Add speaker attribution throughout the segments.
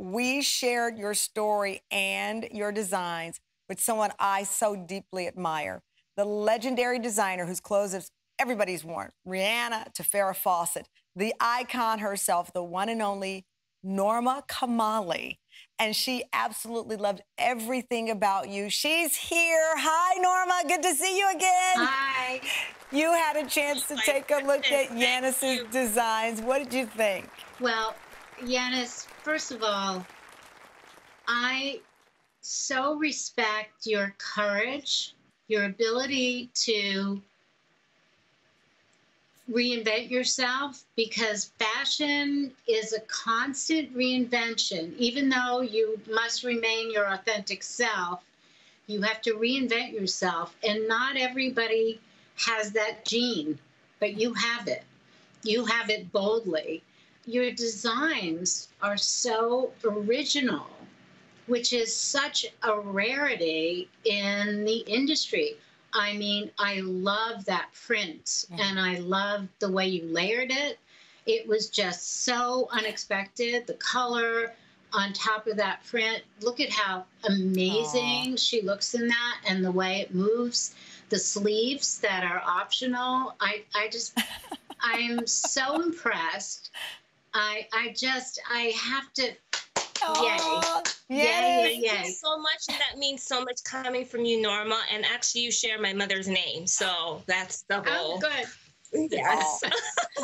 Speaker 1: we shared your story and your designs with someone I so deeply admire. The legendary designer whose clothes have everybody's worn, Rihanna to Farrah Fawcett, the icon herself, the one and only Norma Kamali. And she absolutely loved everything about you. She's here. Hi, Norma. Good to see you again.
Speaker 2: Hi.
Speaker 1: You had a chance to take a look at Yanis's designs. What did you think?
Speaker 2: Well, Yanis, first of all, I so respect your courage, your ability to reinvent yourself because fashion is a constant reinvention. Even though you must remain your authentic self, you have to reinvent yourself. And not everybody has that gene, but you have it. You have it boldly. Your designs are so original, which is such a rarity in the industry. I mean, I love that print yeah. and I love the way you layered it. It was just so unexpected. The color on top of that print, look at how amazing Aww. she looks in that and the way it moves. The sleeves that are optional. I, I just, I'm so impressed. I, I just, I have to
Speaker 3: Yay. Yay. Yay. Thank you so much. And that means so much coming from you, Norma. And actually, you share my mother's name. So that's double.
Speaker 2: Oh, good.
Speaker 3: Yes.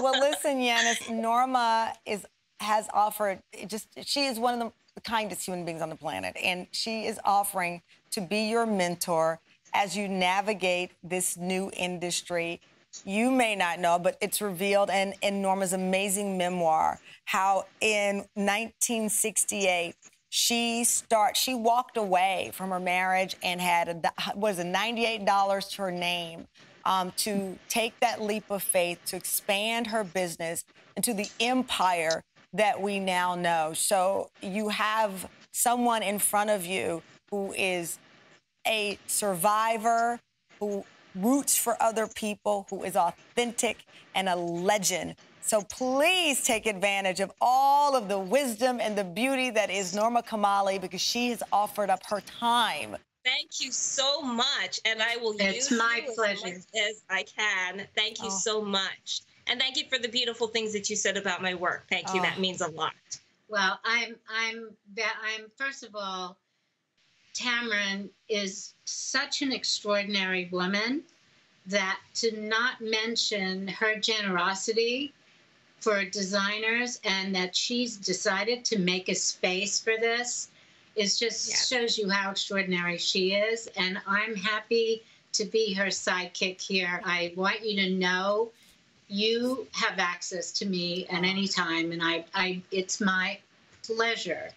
Speaker 1: well, listen, Yanis, Norma is has offered just she is one of the kindest human beings on the planet and she is offering to be your mentor as you navigate this new industry you may not know, but it's revealed in, in Norma's amazing memoir how in 1968 she start she walked away from her marriage and had a, was it $98 to her name um, to take that leap of faith to expand her business into the empire that we now know. So you have someone in front of you who is a survivor who roots for other people, who is authentic and a legend. So please take advantage of all of the wisdom and the beauty that is Norma Kamali because she has offered up her time.
Speaker 3: Thank you so much, and I will
Speaker 2: it's
Speaker 3: use
Speaker 2: my pleasure.
Speaker 3: as, as I can. Thank you oh. so much, and thank you for the beautiful things that you said about my work. Thank you. Oh. That means a lot.
Speaker 2: Well, I'm I'm I'm first of all, Tamron is such an extraordinary woman that to not mention her generosity for designers and that she's decided to make a space for this is just yes. shows you how extraordinary she is. And i'm happy to be her sidekick here. I want you to know you have access to me at any time. And i, I it's my pleasure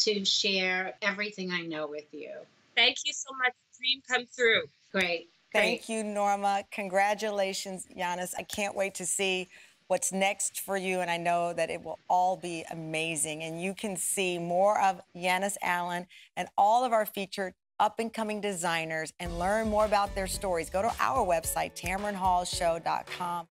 Speaker 2: to share everything i know with you
Speaker 3: thank you so much dream come through
Speaker 2: great
Speaker 1: Thank you, Norma. Congratulations, Yanis. I can't wait to see what's next for you, and I know that it will all be amazing. And you can see more of Yanis Allen and all of our featured up and coming designers and learn more about their stories. Go to our website, TamronHallShow.com.